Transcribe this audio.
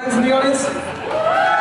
Hands in the audience.